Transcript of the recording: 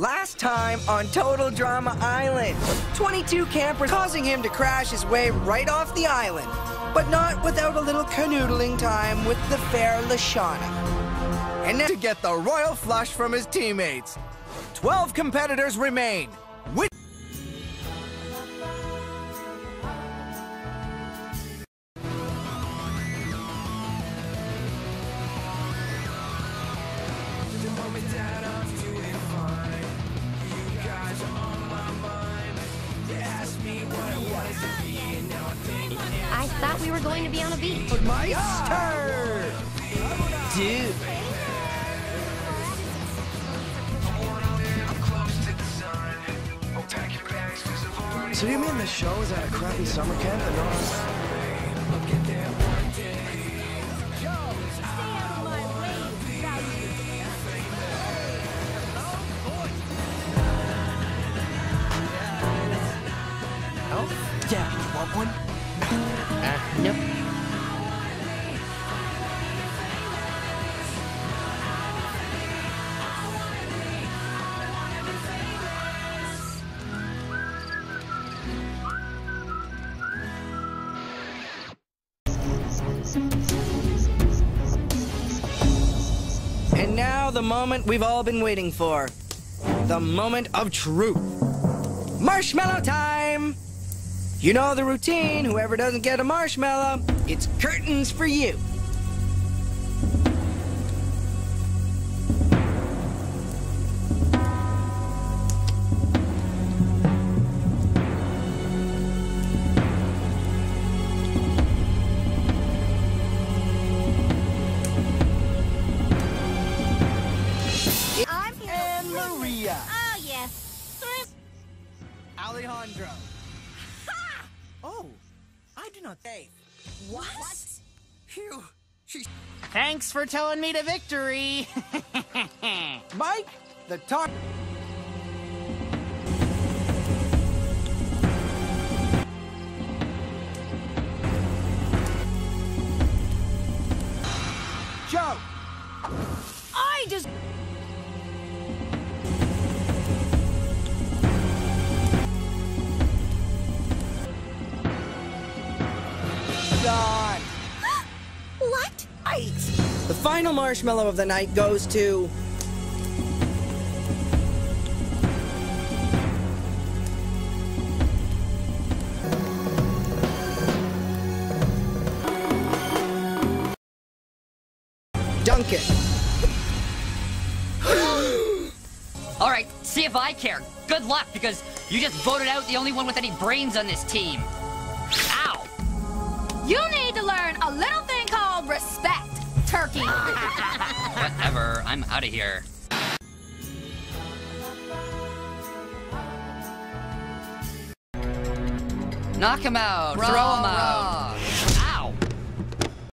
Last time on Total Drama Island, 22 campers causing him to crash his way right off the island, but not without a little canoodling time with the fair Lashana. And now to get the royal flush from his teammates. 12 competitors remain. Which I thought we were going to be on a beach. Meister! Dude. So you mean the show is at a crappy summer camp and not oh, Yeah, you want one? And now the moment we've all been waiting for. The moment of truth. Marshmallow time! You know the routine. Whoever doesn't get a marshmallow, it's curtains for you. Anne Maria. Oh, yes. Alejandro. Oh, I do not say. What? Phew. She. Thanks for telling me to victory. Mike, the tar. Jo. I just. Right. The final marshmallow of the night goes to. Duncan. All right, see if I care. Good luck, because you just voted out the only one with any brains on this team. Ow! You turkey. Whatever, I'm out of here. Knock him out, throw him out.